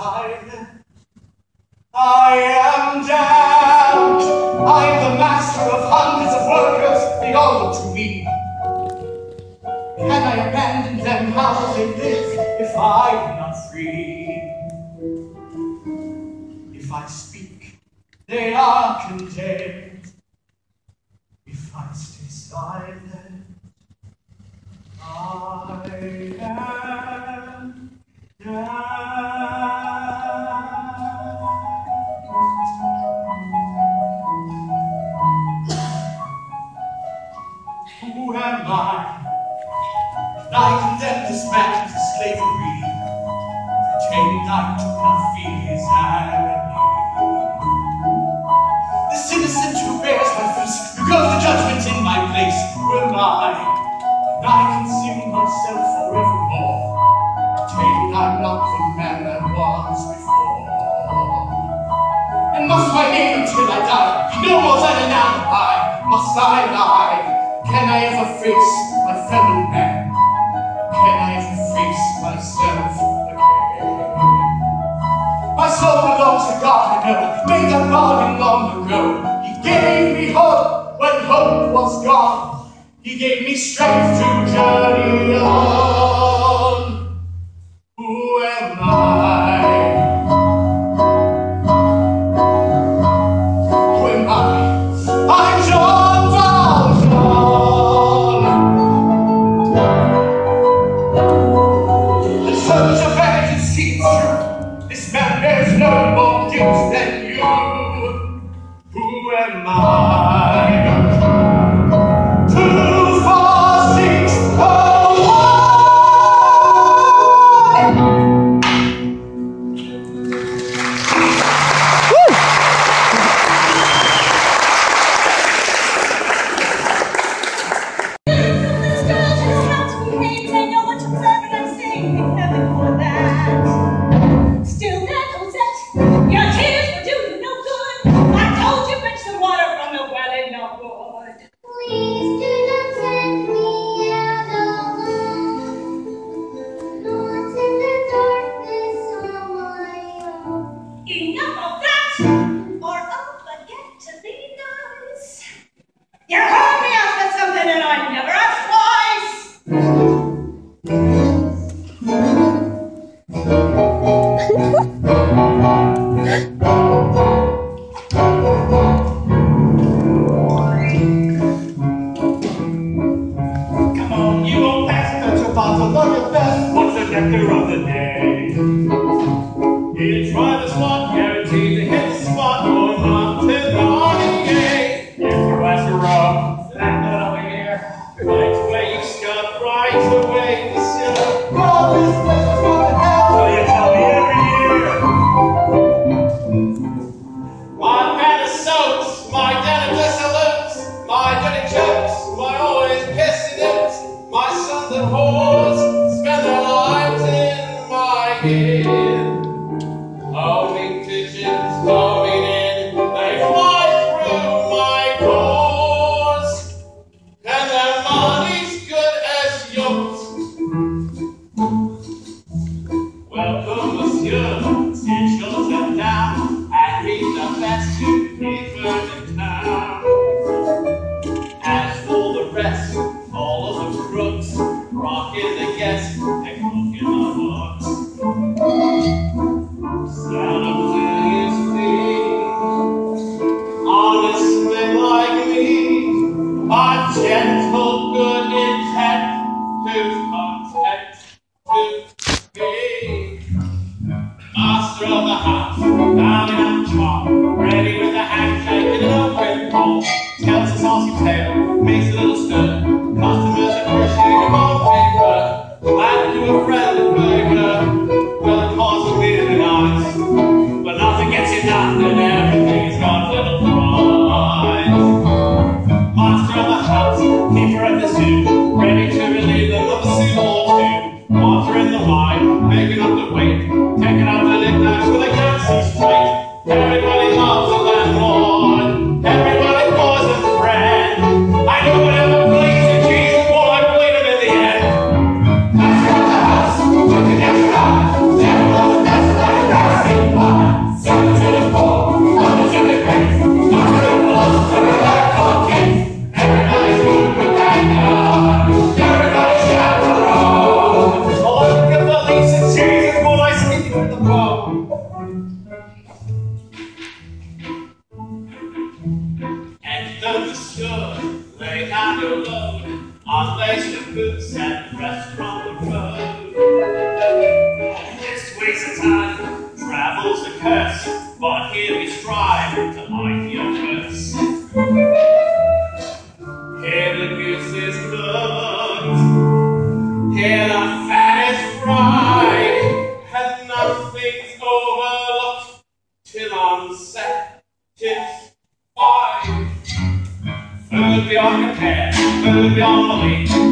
I am damned. I am the master of hundreds of workers. They all look to me. Can I abandon them how they live if I am not free? If I speak, they are condemned. If I stay silent, I am Who am I? I condemn this man to slavery. Pretend I do not feel his agony. This innocent who bears my face, who goes to judgment in my place, who am I? And I consume myself forevermore. Pretend I'm not the man I was before. And must my name until I die no more than an alibi? Must I lie? Can I ever face my fellow man? Can I ever face myself again? My soul belongs to God, I know. Made that bargain long ago. He gave me hope when hope was gone. He gave me strength to journey on. Food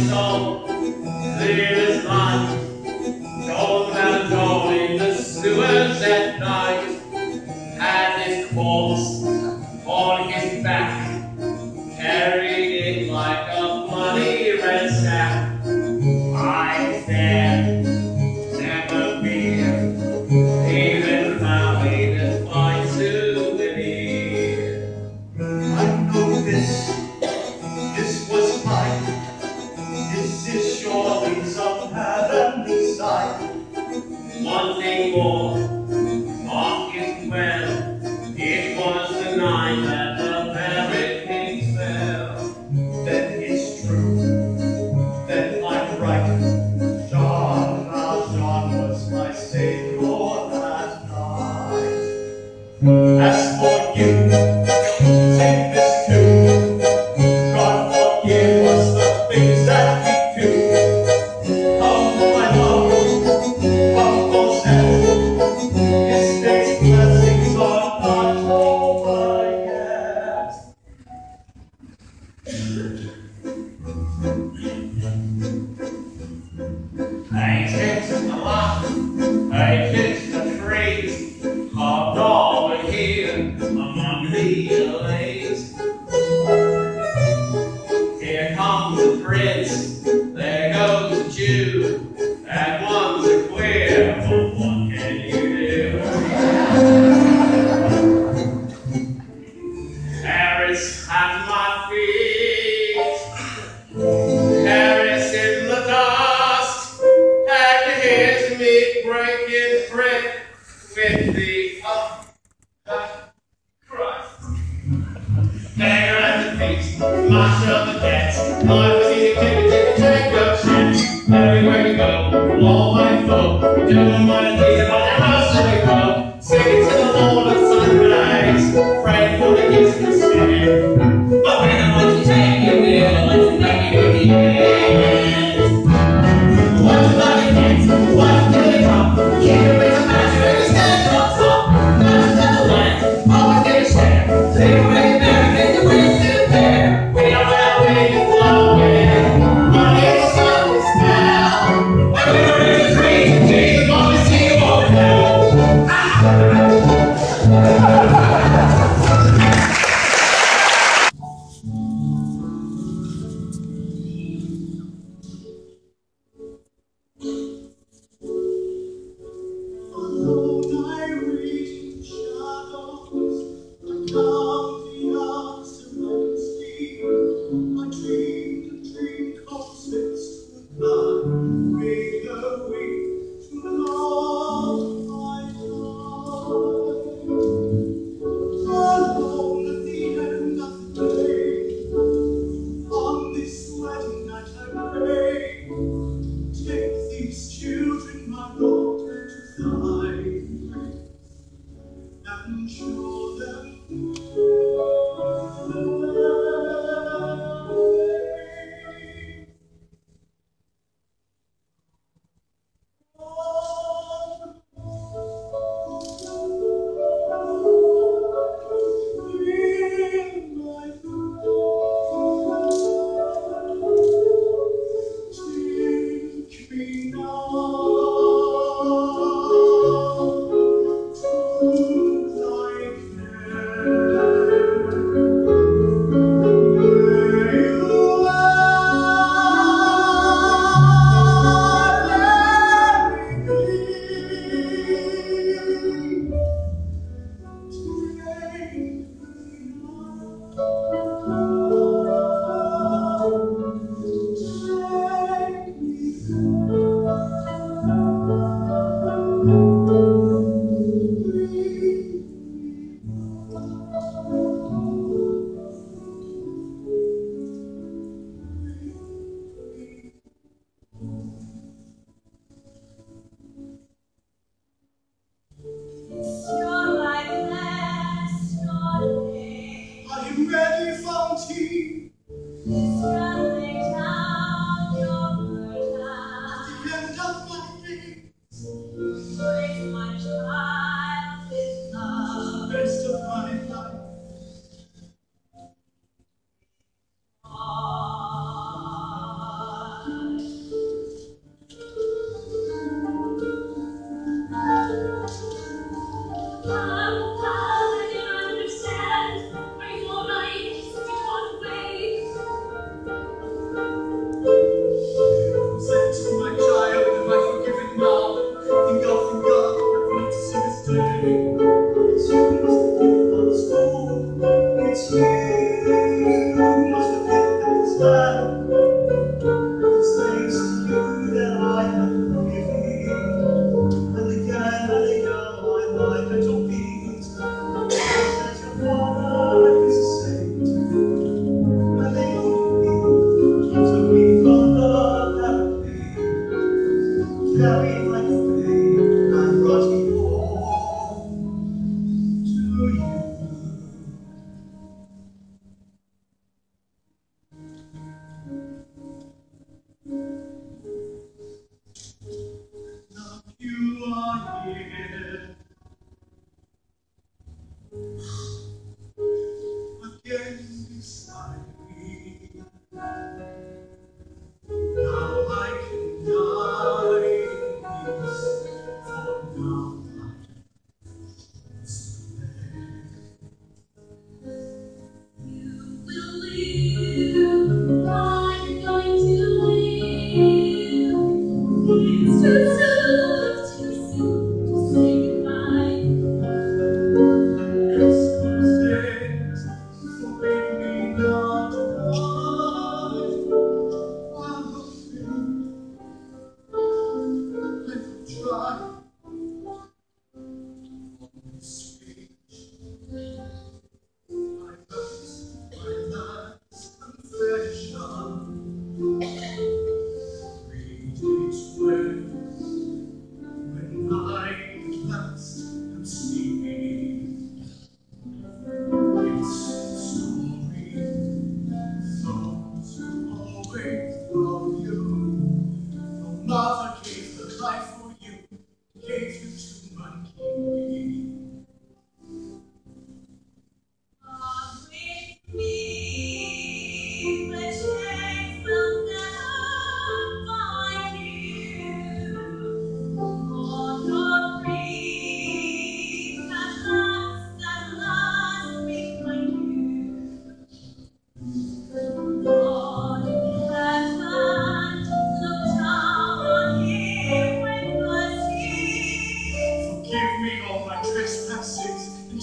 I here among the allays. Go,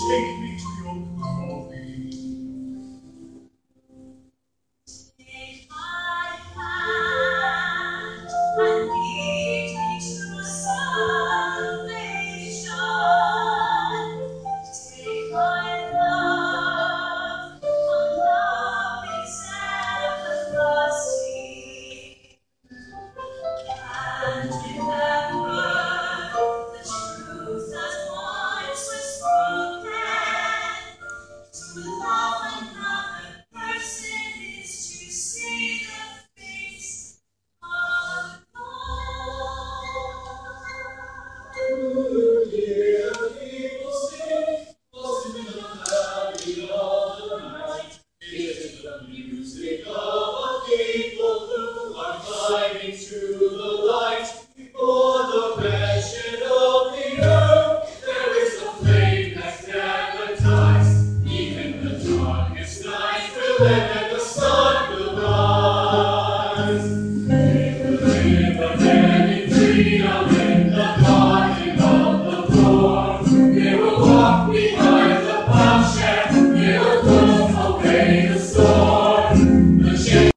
Take me.